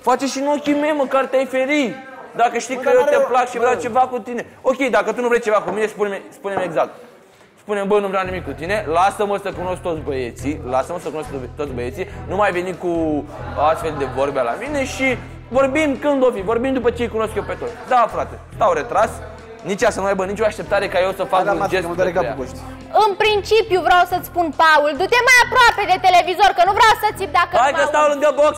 Face și în ochii mei, măcar te-ai feri. Dacă știi că eu te plac și vreau ceva cu tine. Ok, dacă tu nu vrei ceva cu mine, spune-mi spune exact. Spune, bă, nu vreau nimic cu tine, lasă-mă să cunosc toți băieții, lasă-mă să cunosc toți băieții, nu mai veni cu astfel de vorbe la mine și vorbim când o fi, vorbim după ce îi cunosc eu pe toți. Da, frate, stau retras, nici ea să nu aibă nicio așteptare ca eu să fac Da, un gest mă doare către capul ea. cu ăștia. În principiu vreau să-ți spun, Paul, du-te mai aproape de televizor, că nu vreau să țip dacă Hai nu că mă stau auzi. lângă box.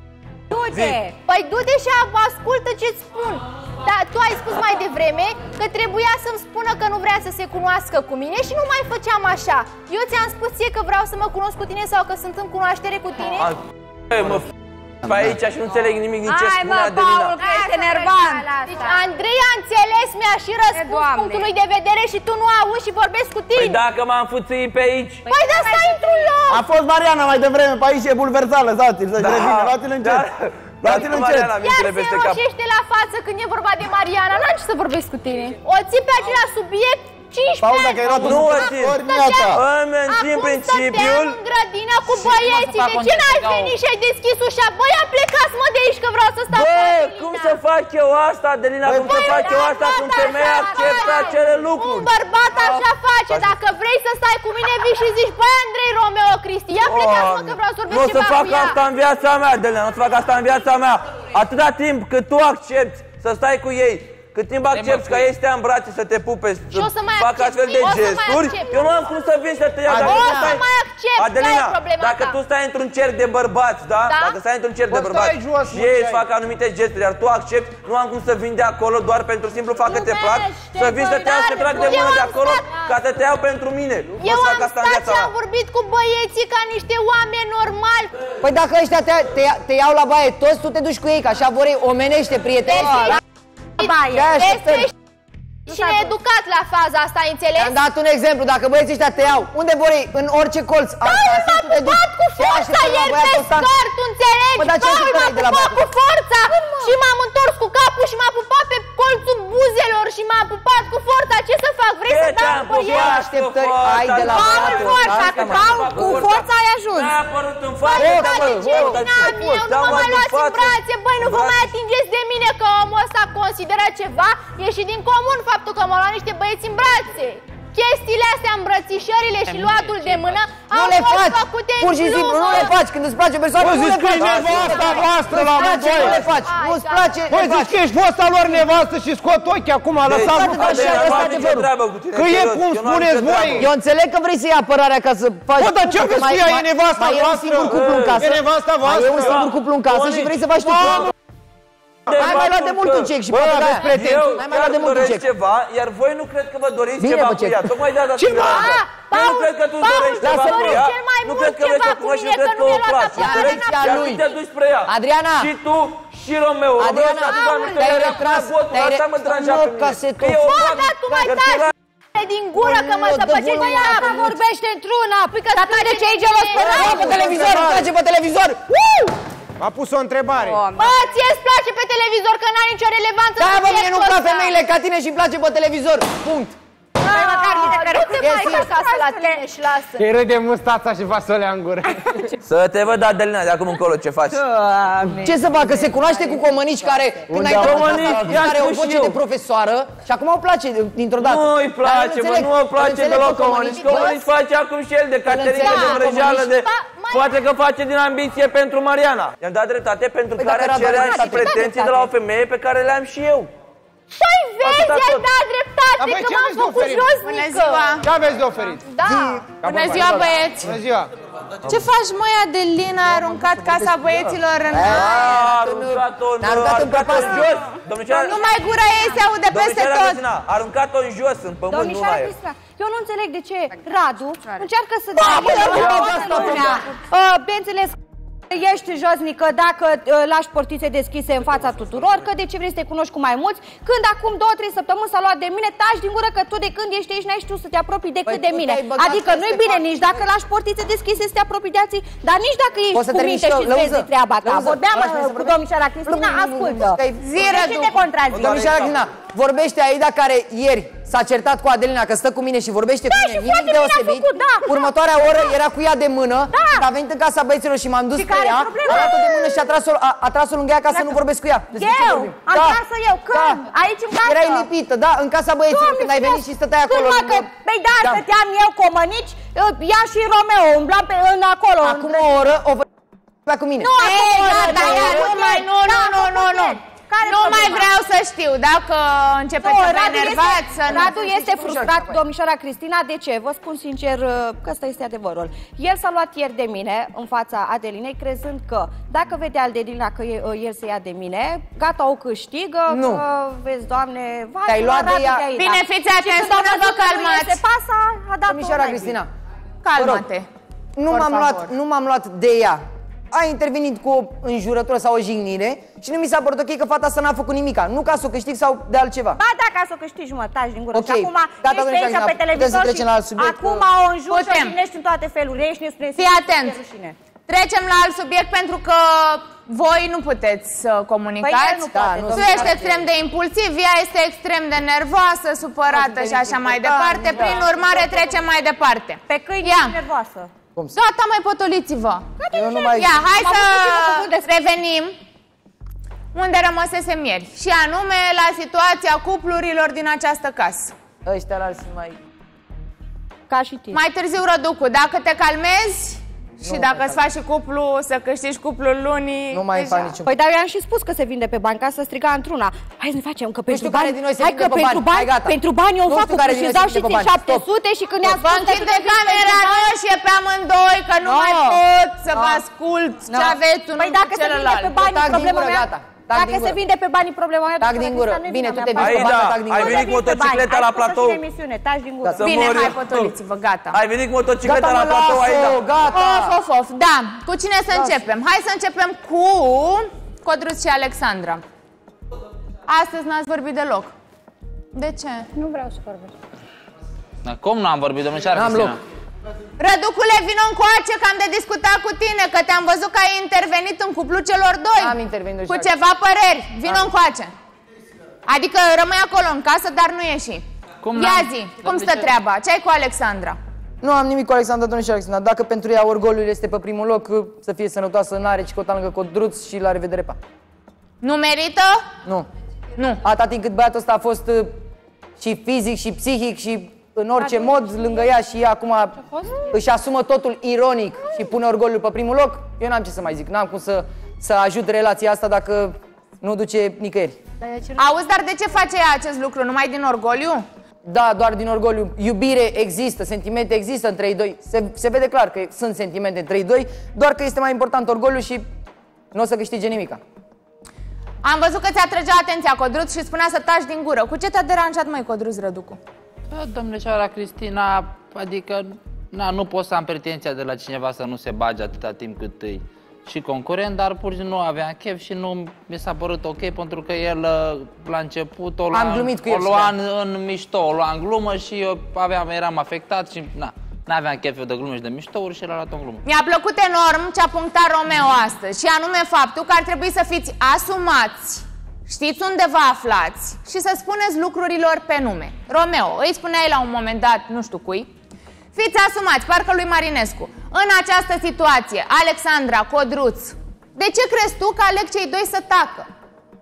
Du-te! Păi du-te și ascultă ce-ți spun. Da, tu ai spus mai devreme că trebuia să-mi spună că nu vrea să se cunoască cu mine și nu mai făceam așa. Eu ți-am spus ție că vreau să mă cunosc cu tine sau că sunt în cunoaștere cu tine? A, bă, mă f- pe aici și nu înțeleg nimic din ce Hai, spune mă, Adelina. Paul, că ești enervant. Deci Andrei a înțeles, mi-a și răspuns Doamne. punctul lui de vedere și tu nu auzi și vorbesc cu Păi tine. dacă m-am fuțit pe aici. Păi de asta intru loc! A fost Mariana mai devreme, pe aici e bulversat, lăsați-l să-și revină, luați-l încet. Da. Luați-l încet. Mariana, Iar mințile se peste cap. roșește la față când e vorba de Mariana, n-am ce să vorbesc cu tine. O ții pe același subiect 15 Paul, ani. dacă ai luat Nu un o țin. ori viața. Îmi mențin Acum principiul. stăteam în grădină cu băieții, de ce n-ați venit și ai deschis ușa? Băi, am plecat mă de aici că vreau să stau cu Bă, Adelina. cum să fac eu asta, Adelina? Cum să Băi, fac eu un asta cum bărbat femeia așa acceptă face. acele Un lucruri? bărbat așa face, dacă vrei să stai cu mine, vii și zici, băi, Andrei Romeo Cristi, ia plecați mă că vreau să vorbesc Nu o să ceva fac cu ea. asta în viața mea, Adelina, nu o să fac asta în viața mea. Atâta timp cât tu accepti să stai cu ei, cât timp accepti ca ei să te ia în brațe, să te pupe, Și o să mai fac accept. astfel de O să mai gesturi, accept. eu nu am cum să vin să te iau. O Dacă tu să stai- mai accept, Adelina, care e problema dacă ta? tu stai într-un cerc de bărbați, da? Da. Dacă stai într-un cerc de Bă, bărbați stai jos, și mă, ei ce îți ai? fac anumite gesturi, iar tu accepti, nu am cum să vin de acolo doar pentru simplu fac că te plac, Iubește, să vin să te iau să te bă, trag de dar mână eu de am acolo stat- ca să te iau pentru mine. Nu pot Eu să am fac asta în stat viața și mea. am vorbit cu băieții ca niște oameni normali. Păi dacă ăștia te, te, te iau la baie toți, tu te duci cu ei, că așa vor ei omenește, prietenește. Vezi, Ce Vezi așteptări? că ești și needucat la faza asta, ai înțeles? Am dat un exemplu, dacă băieții ăștia te iau, unde vor ei? În orice colț. Da, el m-a pupat cu forța ieri pe scăr, tu înțelegi? Mă, dar ce Paul așteptări m-a ai de la pupat cu băiatul? forța și m-am întors cu capul și m-a pupat pe colțul buzelor și m-a pupat cu forța. Ce să fac? Vrei Ce să dau te-am pe el? pupat așteptări cu forța? ai de la Paul, băiatul forța, ăsta? cu Asta, mă. Paul, cu forța ai ajuns. Mi-a apărut în față, Băi, da, dar mă, de ce bă, din dar am ce eu? da, Nu mă mă, mai din luați în față. brațe, băi, nu vă Brațe. mai atingeți de mine că omul ăsta consideră ceva. E și din comun faptul că m-au luat niște băieți în brațe. Chestiile astea, îmbrățișările și luatul de mână Nu au le fost faci, făcute în pur și simplu, nu glumă. le faci. Când îți place o persoană, Bă, nu zici le că e faci. nevasta voastră la Nu-ți place, amândoi. nu le faci. Hai, Nu-ți gata. place, Băi, le zici faci. că ești fosta lor nevastă și scot ochii acum, lăsați Frate, dar mă și Adelina, ăsta nu am nicio adevărul. treabă cu tine, Că e serios, cum eu nu am spuneți nicio voi. treabă. Eu înțeleg că vrei să iei apărarea ca să faci... Bă, dar ce că vreți mai- să ia? E mai- nevasta mai e un voastră? singur cuplu în casă. E nevasta Mai e un voastră? singur cuplu în casă și vrei să faci tu Mamă, N-ai mai luat de mult un cec și Bă, poate aveți da. pretenții. Eu N-ai mai chiar luat de mult un doresc cec. ceva, iar voi nu cred că vă doriți Bine, ceva mă, cu cec. ea. Tocmai de asta Ce, sunt mă? deranjat. Ah, Eu nu Paul, cred că tu Paul, dorești ceva lasă-l cu dorește ea. cel mai Nu mult cred că vrei ceva să o cu cunoști și mine, nu cred că că nu o mi-a luat place. apărarea Înțelegi? noaptea Iar lui. tu te duci spre ea. Adriana. Și tu și Romeo. Romeo Adriana, ăsta tu doar nu te te-ai vrea retras, cu botul. te-ai Asta mă re- deranja Nu, pe ca mine. să Că te- e o Bă, fac- dar tu mai că taci tu- din gură că mă Bă, dă zăpăcești bunul Băi, meu. că vorbește într-una Păi că dar de ce aici vă Ia pe televizor, îmi place pe televizor. Woo! A pus o întrebare. Bă, ție îți place pe televizor că n-are nicio relevanță Da, bă, mie subiectul nu-mi plac ăsta. femeile ca tine și îmi place pe televizor. Punct. Păi măcar mine care nu te mai Yes, uiți acasă la tine și lasă Îi râde mustața și fasolea în gură. Să te văd, Adelina, de acum încolo ce faci. Ce să facă? Se cunoaște cu comănici care, când ai au întrebat comănici? asta, I-am care au spus voce și eu. de profesoară și acum îmi place dintr-o dată. Nu îi Dar place, mă, înțeleg, nu îi place înțeleg deloc pe comunici. Comunici face acum și el de caterincă, înțeleg, de da, vrăjeală, de... Ba, mai- Poate că face din ambiție pentru Mariana. I-am dat dreptate pentru Păi care dacă era cerea dreptate, și pretenții da, de la o femeie pe care le am și eu. Păi vezi, Atâta ai tot. dat dreptate Dar voi că ce m-am aveți de făcut oferit? josnică Bună ziua! Ce aveți de oferit? Da Bună ziua, băieți! Bună ziua. Ce faci, măi, Adelina? Ai aruncat casa băieților în... A aruncat-o în, Ne-a aruncat în aruncat-o în prăpastie. jos. Domnișoara, Numai gura ei se aude peste domnișoara tot! Cristina, a aruncat-o în jos, în pământ, nu Domnișoara mai e. Cristina, eu nu înțeleg de ce Radu încearcă să bă, bă, dea bă, bă, bă, Uh, Bineînțeles, ești josnică dacă uh, lași portițe deschise în fața tuturor, că de ce vrei să te cunoști cu mai mulți, când acum două, trei săptămâni s-a luat de mine, taci din gură că tu de când ești aici n-ai știut să te apropii decât Păi de tu mine. te-ai băgat Adică nu-i peste bine fapt. nici dacă lași portițe deschise să te apropii de alții, dar nici dacă ești Poți să cu termin minte și eu, și îți vezi Lăuză? treaba ta. Lăuză, Vorbeam lași-mă uh, să cu vorbesc. domnișoara Cristina, ascultă. Stai- Zi, de ce te contrazici? Domnișoara Cristina, vorbește Aida care ieri s-a certat cu Adelina că stă cu mine și vorbește Da, cu și mine, foarte nimic bine a deosebit. făcut, da. Următoarea oră era cu ea de mână, Da. când a venit în casa băieților și m-am dus Și pe care e ea, problema? a luat-o de mână și a tras-o, a, a tras-o lângă ea ca să nu vorbesc cu ea. Despre ce Eu? vorbim? Am Da. tras-o eu? Când? Aici în casă? Erai lipită, da, în casa băieților, Doamne, când ai venit și stăteai acolo. Când mă, că, lângă- păi da, stăteam eu cu o mănici, ea și Romeo, umblam pe, în acolo. Acum o oră o făcea cu mine. Nu, acum Ei, o oră, gata, da, ia, da, nu mai, nu, da, nu, nu, nu, nu. Care Nu problema? mai vreau să știu dacă începeți Nu, să vă Radu enervați, este, să nu... Radu este frustrat, domnișoara Cristina, de ce? Vă spun sincer uh, că ăsta este adevărul. El s-a luat ieri de mine în fața Adelinei, crezând că dacă vedea Adelina că e- uh, el se ia de mine, gata, o câștigă, Nu. că vezi, doamne, vai, Te-ai mă, luat de Radu ea. de aici. Bine, fiți Și atenți, când a până vă văzut că nu calmați. iese pasa, a dat Domnișoara un like. Cristina, Calmă-te. nu Por m-am favor. luat, nu m-am luat de ea. A intervenit cu o înjurătură sau o jignire și nu mi s-a părut ok că fata asta n-a făcut nimica. Nu ca să o câștig sau de altceva. Ba da, ca să o câștigi, mă, taci din gură. Ok. Și acum Gata, ești domnișoara aici pe Cristina, putem televizor să trecem și la alt subiect, acum că- o înjuri și o Putem. jignești în toate felurile. Ești ne Fii atent. Trecem la alt subiect pentru că voi nu puteți să comunicați. Păi el nu poate, Da, nu tu sunt ești foarte- extrem de impulsiv, ea este extrem de nervoasă, supărată Nu, și așa mai da, departe. da. Prin urmare, trecem mai departe. Pe câini Ia. ești nervoasă. Cum să? Gata, mai potoliți-vă. Eu nu mai... Ia, hai M-am să făcut eu cu cuvânt de- revenim unde rămăsesem ieri. Și anume la situația cuplurilor din această casă. Ăștia la sunt mai... Ca și tine. Mai târziu, Răducu, dacă te calmezi și Nu dacă mai îți faci și cuplu, să câștigi cuplul lunii... Nu mai deja. fac niciun... Păi dar eu am și spus că se vinde pe bani, ca să striga într-una. Hai să ne facem, că pentru știu care bani, din noi se hai vinde că pe pentru bani. bani, Hai, gata. pentru bani eu Nu fac știu cuplu care și din îți noi dau se și vinde ție pe bani. 700 și când ne-a Vă spus că închid tu de te vinzi camera pentru bani- roșie pe amândoi, că nu No. mai pot să vă No. ascult No. ce aveți unul Păi cu dacă se vinde celălalt. pe bani, Tac din problema gură, mea. gata. Tac Dacă din se gură. vinde pe banii, problema mea. Tac doctora din gură. Cristina, nu e Bine, vina tu mea, te bani. vinzi pe Aida, bani, tac din ai gură. venit cu Nu te motocicleta bani, la ai spus-o platou. și în emisiune, taci din gură. Să Bine, mor hai, eu. potoliți-vă, gata. Ai venit cu motocicleta Gata, la mă, platou, Aida. lasă-o, gata. Of, of, of, da. Cu cine să începem? Hai să începem cu Codruț și Alexandra. Astăzi n-ați vorbit deloc. De ce? Nu vreau să vorbesc. Dar Cum n-am vorbit, domnișoara N-am Cristina? loc. Răducule, vino încoace că am de discutat cu tine, că te-am văzut că ai intervenit în cuplu celor doi. Am intervenit, Cu domnișoară. ceva păreri. Vino încoace. Adică rămâi acolo în casă, dar nu ieși. Cum Ia n-am? zi, cum Domnișoară. stă treaba? Ce ai cu Alexandra? Nu am nimic cu Alexandra Domnișoara Cristina. Dacă pentru ea orgoliul este pe primul loc, să fie sănătoasă, n-are cicota lângă codruț și la revedere, pa. Nu merită? Nu. Nu. Atâta timp cât băiatul ăsta a fost uh, și fizic și psihic și în orice mod lângă ea și ea acum își asumă totul ironic și pune orgoliul pe primul loc, eu n-am ce să mai zic. N-am cum să, să ajut relația asta dacă nu duce nicăieri. Auzi, dar de ce face ea acest lucru? Numai din orgoliu? Da, doar din orgoliu. Iubire există, sentimente există între ei doi. Se, se vede clar că sunt sentimente între ei doi, doar că este mai important orgoliu și nu o să câștige nimica. Am văzut că ți-a trăgea atenția Codruț și spunea să taci din gură. Cu ce te-a deranjat, mai Codruț Răducu? Da, domnișoara Cristina, adică na, nu pot să am pretenția de la cineva să nu se bage atâta timp cât îi și concurent, dar pur și simplu nu avea chef și nu mi s-a părut ok pentru că el uh, la început o lua, Am glumit cu el o și lua da. în, în mișto, o lua în glumă și eu aveam, eram afectat și na, n-aveam chef eu de glume și de miștouri și l-a luat în glumă. Mi-a plăcut enorm ce a punctat Romeo astăzi și anume faptul că ar trebui să fiți asumați, știți unde vă aflați și să spuneți lucrurilor pe nume. Romeo, îi spuneai la un moment dat, nu știu cui, fiți asumați, parcă lui Marinescu. În această situație, Alexandra, Codruț, de ce crezi tu că aleg cei doi să tacă?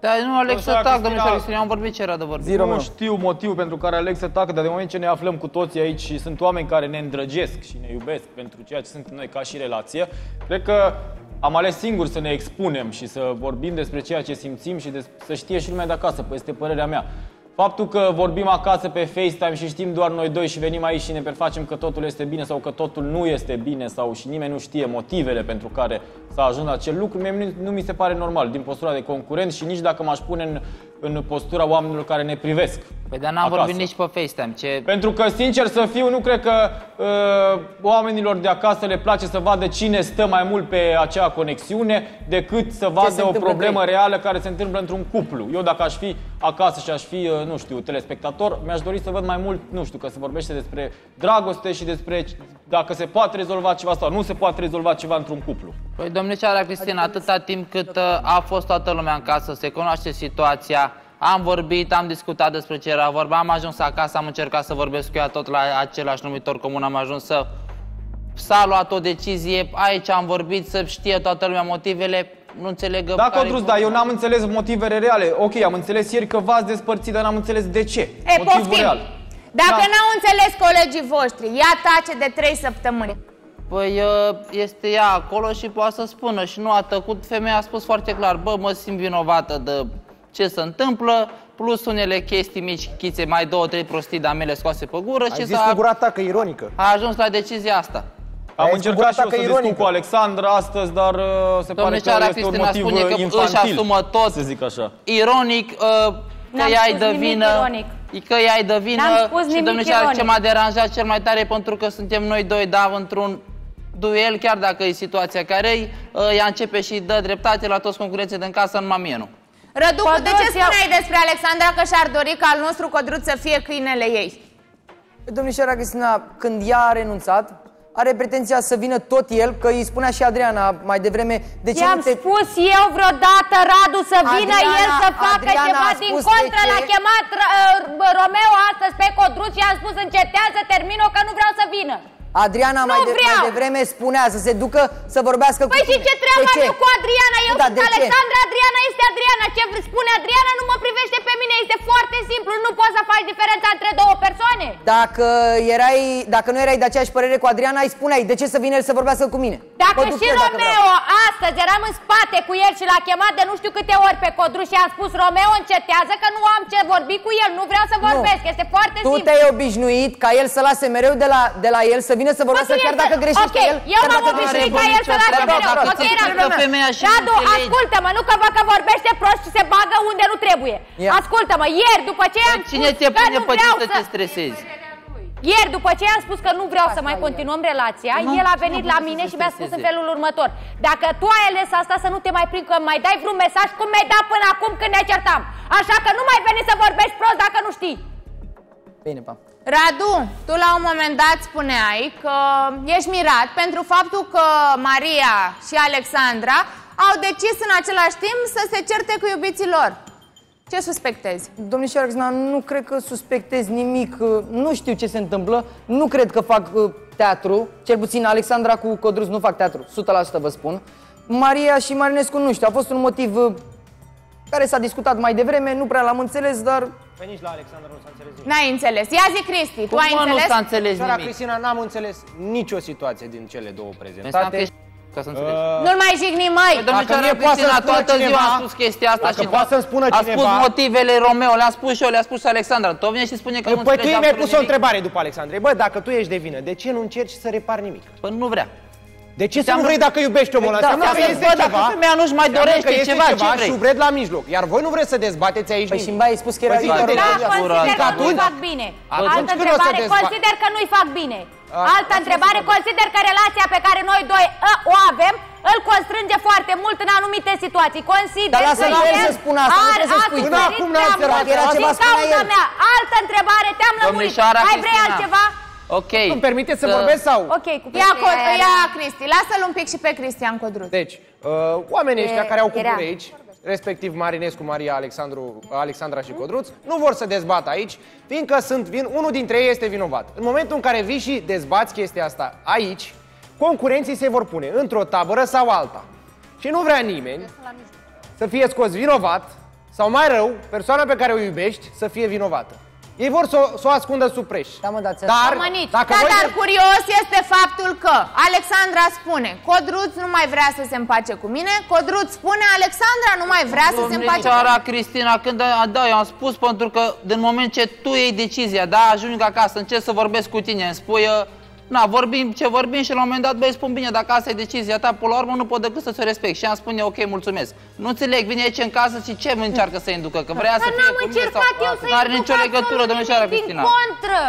Dar nu aleg să Domnișoara tac, Cristina- domnișoara Cristina, am vorbit ce era de vorbit. Zi, Romeo. Nu știu motivul pentru care aleg să tacă, dar de moment ce ne aflăm cu toții aici și sunt oameni care ne îndrăgesc și ne iubesc pentru ceea ce suntem noi ca și relație, cred că am ales singur să ne expunem și să vorbim despre ceea ce simțim și des- să știe și lumea de acasă, păi este părerea mea. Faptul că vorbim acasă pe FaceTime și știm doar noi doi și venim aici și ne perfacem că totul este bine sau că totul nu este bine sau și nimeni nu știe motivele pentru care s-a ajuns la acel lucru, mie nu, nu mi se pare normal din postura de concurent și nici dacă m-aș pune în în postura oamenilor care ne privesc. Păi dar n-am acasă. vorbit nici pe FaceTime. Ce... Pentru că, sincer să fiu, nu cred că uh, oamenilor de acasă le place să vadă cine stă mai mult pe acea conexiune decât să vadă o întâmplă problemă între reală care se întâmplă într-un cuplu. Eu dacă aș fi acasă și aș fi, uh, nu știu, telespectator, mi-aș dori să văd mai mult, nu știu, că se vorbește despre dragoste și despre dacă se poate rezolva ceva sau nu se poate rezolva ceva într-un cuplu. Păi, domnișoara Cristina, atâta timp cât uh, a fost toată lumea în casă, se cunoaște situația, am vorbit, am discutat despre ce era vorba, am ajuns acasă, am încercat să vorbesc cu ea tot la același numitor comun, am ajuns să... S-a luat o decizie, aici am vorbit, să știe toată lumea motivele, nu înțeleg... Da, care- Codrus, dar eu n-am înțeles motivele reale. Ok, am înțeles ieri că v-ați despărțit, dar n-am înțeles de ce. E, Motivul poftim. real. Dacă Da. n-au înțeles colegii voștri, ia tace de 3 săptămâni. Păi uh, este ea acolo și poate să spună și nu a tăcut. Femeia a spus foarte clar, bă, mă simt vinovată de ce se întâmplă, plus unele chestii mici, chițe, mai două, trei prostii de-a mele scoase pe gură Ai și zis s-a, cu gura ta că e ironică. a ajuns la decizia asta. Am Ai încercat și zburat eu să dacă discut ironică. cu Alexandra astăzi, dar uh, se pare că Domnișoara este un Cristina motiv spune uh, că își infantil, asumă tot. să zic așa. Ironic, uh, că N-am ea-i spus de nimic vină, ironic. că ea-i de vină N-am spus și nimic domnișoara ce ironic. m-a deranjat cel mai tare e pentru că suntem noi doi, da, într-un duel, chiar dacă e situația care e, uh, ea începe și dă dreptate la toți concurenții din casă, numai mie nu. Răducu, de ce Codruț, eu- spuneai despre Alexandra că și-ar dori ca al nostru Codruț să fie câinele ei? Domnișoara Cristina, când ea a renunțat, are pretenția să vină tot el, că îi spunea și Adriana mai devreme, de ce I-am nu te... spus eu vreodată, Radu, să vină Adriana- el să facă Adriana ceva a din spus contră. de ce- L-a chemat uh, Romeo astăzi pe Codruț și a spus încetează, termin-o că nu vreau să vină. Adriana Nu mai, de, vreau! mai devreme spunea să se ducă să vorbească Păi cu și tine. ce treabă De am eu cu Adriana? Eu Da, sunt de ce? Alexandra, Adriana este Adriana. Ce spune Adriana nu mă privește pe mine. Este foarte simplu. Nu poți să faci diferența între două persoane. Dacă, erai, dacă nu erai de aceeași părere cu Adriana, îi spuneai, de ce să vină el să vorbească cu mine? Dacă Mă duc și eu dacă Romeo vreau. astăzi eram în spate cu el și l-a chemat de nu știu câte ori pe Codru și a spus Romeo încetează că nu am ce vorbi cu el, nu vreau să vorbesc, este foarte Tu simplu. te-ai obișnuit ca el să lase mereu de la, de la el, să vină să vorbească Bă, tu chiar ești- dacă greșește Ok, el. eu chiar m-am dacă obișnuit greșește ca el să nicio lase treabă, mereu. dacă Ok, ți se Radu, strică femeia și nu Radu, înțelegi. ascultă-mă, nu că vă că vorbește prost și se bagă unde nu trebuie. Ia. Ascultă-mă, ieri după ce am Cine spus te că pune nu pe vreau tine să să... te stresezi? Ieri, după ce am spus că nu vreau să mai continuăm relația, Nu, el a nu venit vreau la să mine se și mi-a spus în streseze. felul următor. Dacă tu ai ales asta, să nu te mai prind că mai dai vreun mesaj cum mi-ai dat până acum când ne certam. Așa că nu mai veni să vorbești prost dacă nu știi. Bine, pa. Radu, tu la un moment dat spuneai că ești mirat pentru faptul că Maria și Alexandra au decis în același timp să se certe cu iubiții lor. Ce suspectezi? Domnișoara Cristina, nu cred că suspectez nimic, uh, nu știu ce se întâmplă, nu cred că fac uh, teatru, cel puțin Alexandra cu Codruz nu fac teatru, 100% vă spun. Maria și Marinescu nu știu, a fost un motiv uh, care s-a discutat mai devreme, nu prea l-am înțeles, dar Pe nici la Alexandra nu s-a înțeles nimic. N-ai înțeles. Ia zi, Cristi, tu Cum ai mă, nu înțeles? s-a înțeles Doamna nimic? Cristina, n-am înțeles nicio situație din cele două Înseamnă că prezentate. ești ca să înțelegi. Nu-l mai jigni, măi! Păi, domnișoara mie poate Cristina, să-mi spună toată cineva- ziua a spus chestia asta Dacă și poate să-mi spună a spus cineva- motivele Romeo, le-a spus și eu, le-a spus și Alexandra. Tu vine și spune că nu Păi tu înțelegi mi-ai absolut pus o nimic. întrebare după Alexandrei. Bă, dacă tu ești de vină, de ce nu încerci să repari nimic? Păi nu vrea. De ce să Ți-am nu vrei răs- dacă iubești omul ăla? Da, Înseamnă da, că să este văd dacă ceva. femeia nu-și mai înseamnă dorește că este ceva, ce ceva vrei? și vred la mijloc. Iar voi nu vreți să dezbateți aici Păi și nimic. îmi ai spus că era Păi zic, viitorul da, Da, meu. consider că nu-i atunci- fac bine. atunci Altă când o să întrebare, dezba- consider că nu-i fac bine. A- Altă întrebare, consider că relația pe care noi doi ă, o avem îl constrânge foarte mult în anumite situații. Consider Dar lasă-l că pe el el să spună asta, nu ar- trebuie să a spui. suferit Până acum n-a prea observat, mult era ceva din spunea cauza el. mea. Altă întrebare, te-am lămurit. Domnișoara Mai vrei Cristina. altceva? Ok. Îmi permiteți să vorbesc sau? Ok, cu Ia, chestia Co- aia ia era- Cristi, lasă-l un pic și pe Cristian Codruț. Deci, uh, oamenii ăștia care au era. cupuri aici, respectiv Marinescu, Maria, Alexandru, Alexandra și Codruț, nu vor să dezbată aici, fiindcă sunt vin, unul dintre ei este vinovat. În momentul în care vii și dezbați chestia asta aici, concurenții se vor pune într-o tabără sau alta. Și nu vrea nimeni să fie scos vinovat, sau mai rău, persoana pe care o iubești să fie vinovată. Ei vor să o, să o ascundă sub preș. Da, mă, dați Dar, Amăniți. dacă Da, voi... dar curios este faptul că Alexandra spune Codruț nu mai vrea să se împace cu mine Codruț spune Alexandra nu mai vrea să se împace cu Domnișoara mine Cristina, când a, da, eu am spus pentru că din moment ce tu iei decizia, da, ajung acasă, încerc să vorbesc cu tine, îmi spui, uh, Na, vorbim ce vorbim și la un moment dat, băi, spun bine, dacă asta e decizia ta, până la urmă nu pot decât să ți-o respect. Și am spune, ok, mulțumesc. Nu înțeleg, vine aici în casă și ce încearcă să inducă? Că vrea să Dar fie n-am cu mine încercat eu să Nu are nicio induc legătură, absolut domnișoara nimic, Cristina. Din contră!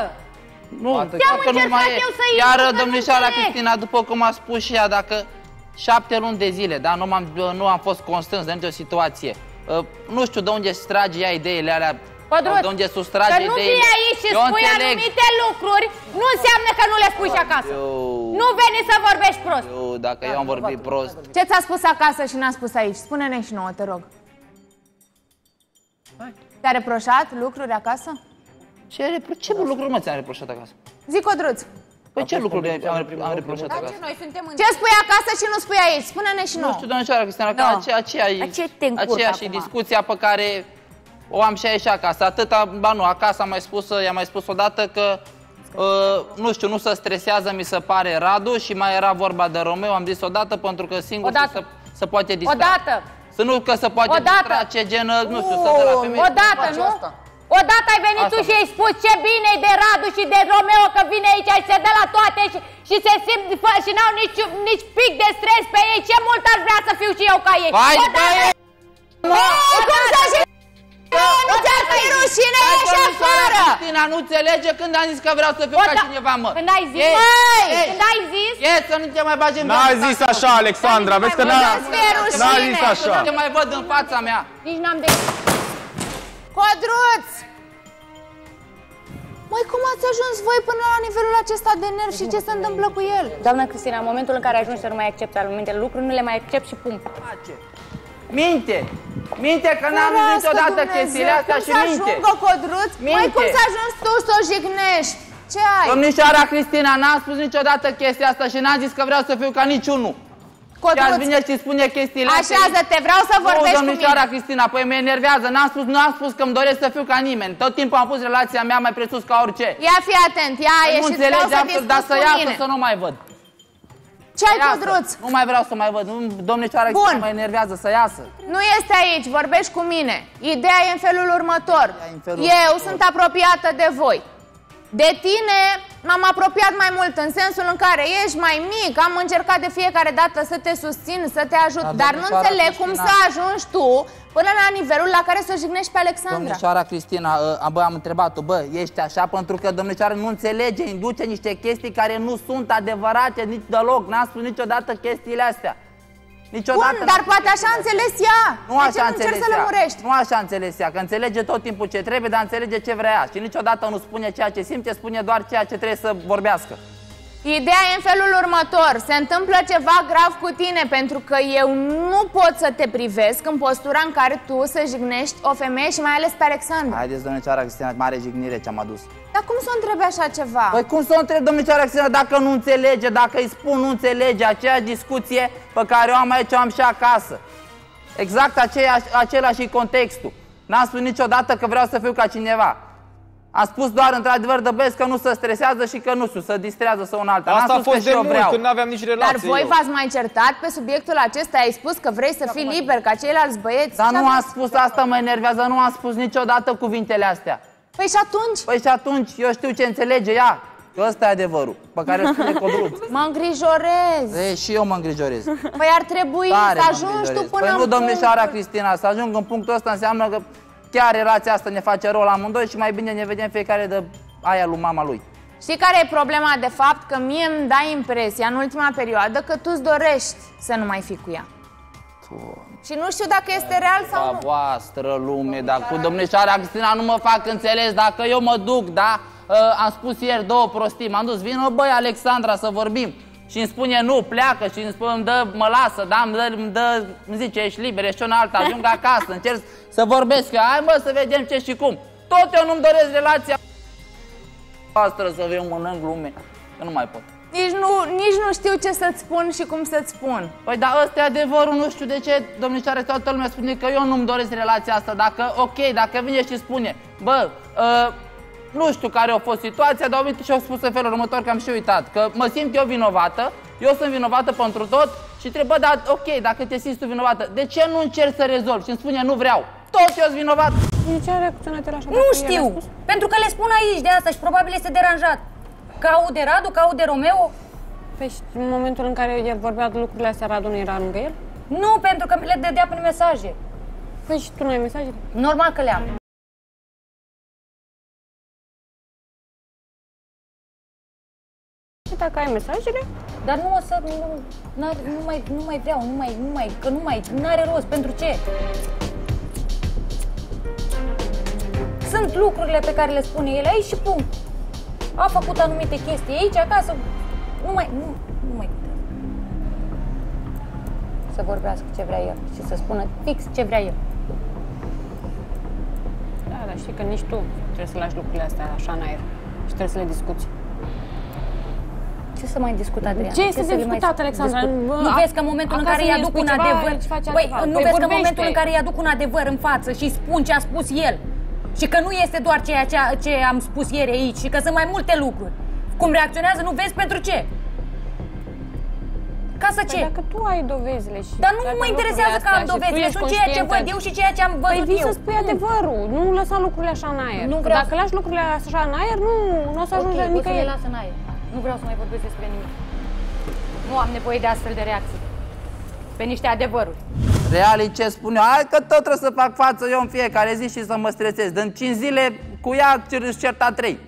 Nu, Te-am dacă nu încercat mai e. eu să Iar induc, că nu domnișoara înțeleg. Cristina, după cum a spus și ea, dacă șapte luni de zile, da, nu, am nu am fost constrâns de nicio situație. Uh, nu știu de unde își trage ea ideile alea, Pădruț, de unde sustrage Că nu ideile. vii aici și Eu spui înțeleg. anumite lucruri, nu înseamnă că nu le spui și acasă. Eu- Nu veni să vorbești prost. Eu, dacă eu am vorbit prost, Ce ți-a spus acasă și n-a spus aici? Spune-ne și nouă, te rog. Te-a reproșat lucruri acasă? ce, repro- ce lucruri mă ți-am reproșat acasă? Zi, Codruț. Păi ce lucruri am, repro- am reproșat acasă? Noi suntem în... Ce spui acasă și nu spui aici? Spune-ne și Nu nouă. știu, domnișoara Cristina, că Da. aceea, aceea, e- Dar ce te încurcă aceeași e acum? discuția pe care o am și aici acasă. Atâta, ba nu, acasă am mai spus, i-am mai spus odată că Uh, nu știu, nu se stresează, mi se pare Radu și mai era vorba de Romeo, am zis odată pentru că singur Odată. se, se poate distra. Odată. Să nu că se poate Odată. distra ce gen, nu știu, să de la femei. Odată, nu? Odată ai venit Asta tu vă- și ai spus ce bine e de Radu și de Romeo că vine aici și se dă la toate și, și se simt fă, și n-au nici, nici pic de stres pe ei. Ce mult aș vrea să fiu și eu ca ei. Vai, Odată. băie! Ei, cum să și... Nu ți-ar fi rușine, Hai, ieși domnișoara afară! Cristina, nu înțelege când am zis că vreau să fiu ca Odată. cineva, mă. Când ai zis, Ei, Măi, ei, când ai zis, E, să nu te mai bagi în N-a viața zis ta. așa, Alexandra, vezi că n-a, Să-ți fie rușine. n-a zis Să așa. nu te mai văd în fața mea. nici n-am de... Codruț! Măi, cum ați ajuns voi până la nivelul acesta de nervi și ce se întâmplă cu el? Doamna Cristina, în momentul în care ajungi să nu mai accepti anumite lucruri, nu le mai accept și punct. Minte! Minte că n-am zis niciodată chestiile astea cum și să minte! ajungă, Codruț? Măi, Minte. cum să ajungi tu să o jignești? Ce ai? Domnișoara Cristina, n-am spus niciodată chestia asta și n-am zis că vreau să fiu ca niciunul. Și ați Codruț, vine și spune chestiile astea. așează-te, vreau să Nu, vorbești cu domnișoara mine. Cristina, păi mă enervează. N-am spus, nu am spus că îmi doresc să fiu ca nimeni. Tot timpul am pus relația mea mai presus ca orice. Ia fi atent, ia Păi nu ieșit, vreau înțelegeam să să, dar discuți să cu iasă mine. să nu mai văd. Ce ai, Iasă. Codruț? Nu mai vreau să mai văd. Nu, domnișoara Bun. Cristina mă enervează să iasă. Nu este aici, vorbești cu mine. Ideea e în felul următor. e în felul Eu următor. sunt apropiată de voi. De tine m-am apropiat mai mult în sensul în care ești mai mic, am încercat de fiecare dată să te susțin, să te ajut, Da, dar nu domnișoara înțeleg cum Cristina. să ajungi tu până la nivelul la care să o jignești pe Alexandra. Domnișoara Cristina, ă, bă, am întrebat-o, bă, ești așa pentru că domnișoara nu înțelege, induce niște chestii care nu sunt adevărate nici deloc, n-am spus niciodată chestiile astea. Niciodată Bun, n-am dar spus poate așa a înțeles ea. Nu de așa ce nu înțeles încerci să ea. lămurești? Nu așa înțeles ea, că înțelege tot timpul ce trebuie, dar înțelege ce vrea ea. Și niciodată nu spune ceea ce simte, spune doar ceea ce trebuie să vorbească. Ideea e în felul următor. Se întâmplă ceva grav cu tine pentru că eu nu pot să te privesc în postura în care tu să jignești o femeie și mai ales pe Alexandra. Haideți, domnișoara Cristina, mare jignire ce am adus. Dar cum să o întrebi așa ceva? Păi cum să o întreb, domnișoara Cristina, dacă nu înțelege, dacă îi spun nu înțelege, aceeași discuție pe care o am aici, o am și acasă. Exact aceeași, același e contextul. N-am spus niciodată că vreau să fiu ca cineva. Am spus doar, într-adevăr, de băieți că nu se stresează și că nu știu, să distrează sau un alta. Asta N-am a spus fost că de și eu mult, vreau. când n-aveam nici relație Dar voi eu. v-ați mai certat pe subiectul acesta? Ai spus că vrei să fii liber ca ceilalți băieți? Dar Ce nu aveți? am spus asta, mă enervează, nu am spus niciodată cuvintele astea. Păi și atunci? Păi și atunci, eu știu ce înțelege ea. Că ăsta e adevărul, pe care îl spune Codruț. Mă îngrijorez. E, și eu mă îngrijorez. Păi ar trebui Tare să mă ajungi tu îngrijorez. până Păi nu, în domnișoara punctul- Cristina, să ajung în punctul ăsta înseamnă că chiar relația asta ne face rău la amândoi și mai bine ne vedem fiecare de aia lui mama lui. Știi care e problema de fapt? Că mie îmi dai impresia în ultima perioadă că tu-ți dorești să nu mai fii cu ea. Și nu știu dacă este real sau La nu. voastră lume, dar cu domnișoara Cristina nu mă fac înțeles dacă eu mă duc, da? Uh, am spus ieri două prostii, m-am dus, vină băi Alexandra să vorbim. Și îmi spune nu, pleacă și îmi spune, îmi dă, mă lasă, da, îmi, dă, îmi, dă, îmi zice, ești liber, ești una alta, ajung acasă, încerc să vorbesc, hai mă să vedem ce și cum. Tot eu nu-mi doresc relația voastră să eu mănânc lume, că nu mai pot. Nici nu, nici nu știu ce să-ți spun și cum să-ți spun. Păi da, ăsta e adevărul, nu știu de ce, domnișoare, toată lumea spune că eu nu-mi doresc relația asta. Dacă, ok, dacă vine și spune, bă, uh, nu știu care a fost situația, dar uite și-au spus în felul următor că am și uitat, că mă simt eu vinovată, eu sunt vinovată pentru tot și trebuie, da, ok, dacă te simți tu vinovată, de ce nu încerci să rezolvi? Și îmi spune, nu vreau, tot eu sunt vinovat. De ce a reacționat el așa? Nu știu, pentru că le spun aici de asta și probabil este deranjat. Că aude Radu, că aude Romeo? Păi și în momentul în care el vorbea de lucrurile astea, Radu nu era lângă el? Nu, pentru că mi le dădea prin mesaje. Păi și tu nu ai mesaje? Normal că le dacă ai mesajele, Dar nu o să, nu, n-ar, nu, mai, nu mai vreau, nu mai, nu mai, că nu mai, nu are rost, pentru ce? Sunt lucrurile pe care le spune el aici și punct. A făcut anumite chestii aici, acasă, nu mai, nu, nu mai contează. Să vorbească ce vrea el și să spună fix ce vrea el. da, dar știi că nici tu trebuie să lași lucrurile astea așa în aer și trebuie să le discuți. Ce să mai discut, Adriana? Ce este să de le mai discutat, Alexandra? discut? Bă, Nu a- vezi că în momentul în acasă care îi ne aduc spui un ceva, adevăr... aici face Băi, altceva. nu Păi vezi că în vorbește. momentul în care îi aduc un adevăr în față și spun ce a spus el și că nu este doar ceea ce, ce am spus ieri aici și că sunt mai multe lucruri. Cum reacționează, nu vezi pentru ce? Ca să Păi ce? dacă tu ai dovezile și... Dar nu toate mă interesează lucrurile că am astea și tu dovezile, ești sunt ceea ce conștientă- văd eu și ceea ce am Păi văzut vii eu. să spui adevărul, nu lăsa lucrurile așa în aer. Nu Că vreau Dacă să- lași lucrurile așa în aer, nu, nu o să ajungi Ok, o să le nicăieri. Las în aer. Nu vreau să mai vorbesc despre nimic. Nu am nevoie de astfel de reacții. Pe niște adevăruri. Reali ce spun eu, hai că tot trebuie să fac față eu în fiecare zi și să mă stresez. În 5 zile cu ea îți certa 3.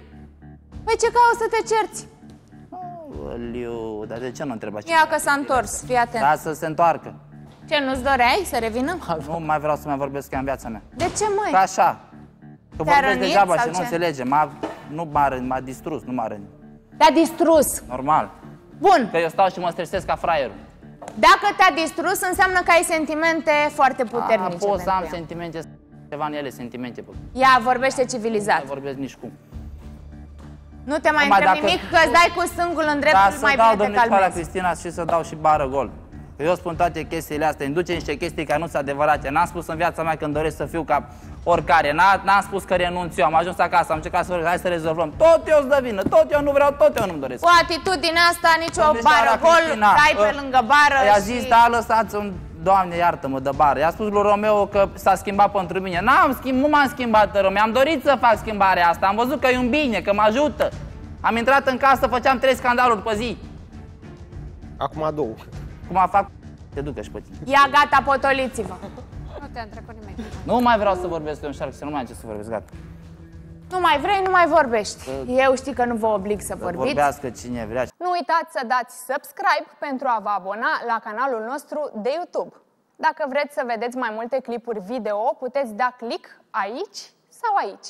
Păi ce cauți să te cerți? Liu, dar de ce nu întreba ce? Ia că s-a întors, fii atent. Ca să se întoarcă. Ce, nu-ți doreai să revină? Nu mai vreau să mai vorbesc cu ea în viața mea. De ce, măi? Ca așa. Că Te-a vorbesc rănit degeaba sau și nu ce? înțelege. M-a, nu m-a, rănit, m-a distrus, nu m-a rănit. Te-a distrus. Normal. Bun, Că eu stau și mă stresez ca fraierul. dacă te-a distrus, înseamnă că ai sentimente foarte puternice A, pot să am pentru ea. sentimente, ceva în ele, sentimente. Bă. Ea vorbește civilizat. Nu vorbesc nici cum. Nu te mai Numai întreb dacă- nimic, că îți dai cu stângul în Ca dreptul, să mai dau bine te domnișoara calmezi. Cristina și să dau și bară gol. Că eu spun toate chestiile astea, îmi duce niște chestii care nu sunt adevărate. N-am spus în viața mea când doresc să fiu ca oricare. N-a- N-am spus că renunț eu, am ajuns acasă, am încercat să hai să rezolvăm. Tot eu îți dă vină, tot eu nu vreau, tot eu nu-mi doresc. Cu atitudinea asta, nici o Domnișoara bară gol, Cristina, dai pe ă, lângă bară I-a și... zis, da, lăsați un Doamne, iartă-mă de bară. I-a spus lui Romeo că s-a schimbat pentru mine. N-am schimb, nu m-am schimbat, Romeo. Am dorit să fac schimbarea asta. Am văzut că e un bine, că mă ajută. Am intrat în casă, făceam trei scandaluri pe zi. Acum două. Cum fac, te ducă și pe tine. Ia, gata, potoliți-vă. Nu te-a întrebat nimeni. Nu mai vreau să vorbesc eu în șarcă, să nu mai am ce să vorbesc, gata. Nu mai vrei, nu mai vorbești. Eu știi că nu vă oblig să Să vorbiți. vorbească cine vrea. Nu uitați să dați subscribe pentru a vă abona la canalul nostru de YouTube. Dacă vreți să vedeți mai multe clipuri video, puteți da click aici sau aici.